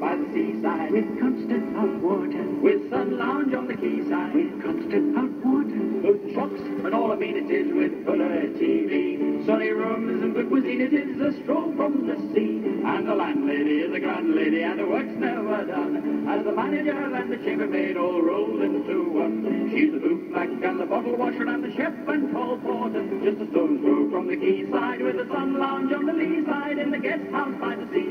by the seaside. With constant hot water. With sun lounge on the quayside. With constant hot water. Food and shops and all amenities with colour TV. Sunny rooms and good cuisine. It is a stroll from the sea. And the landlady is a grand lady and her work's never done. As the manager and the chambermaid all roll into one. She's the bootblack and the bottle washer and the chef and tall porter. Just a stone's throw from the quayside with the sun lounge on the lee side in the guest house by the sea.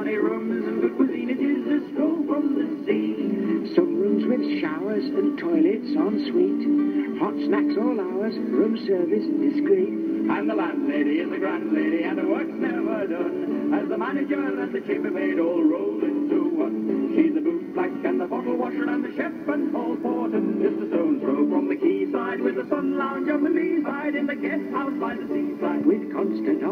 Rooms and good cuisine, it is a stroll from the sea. Some rooms with showers and toilets en suite. Hot snacks all hours, room service discreet. And the landlady is a grand lady, and the work's never done. As the manager and the chambermaid all roll into one. She's the boot black and the bottle washer and the chef and hall porter. Just a stone's throw from the quayside with the sun lounge on the lee side in the guest house by the seaside. With constant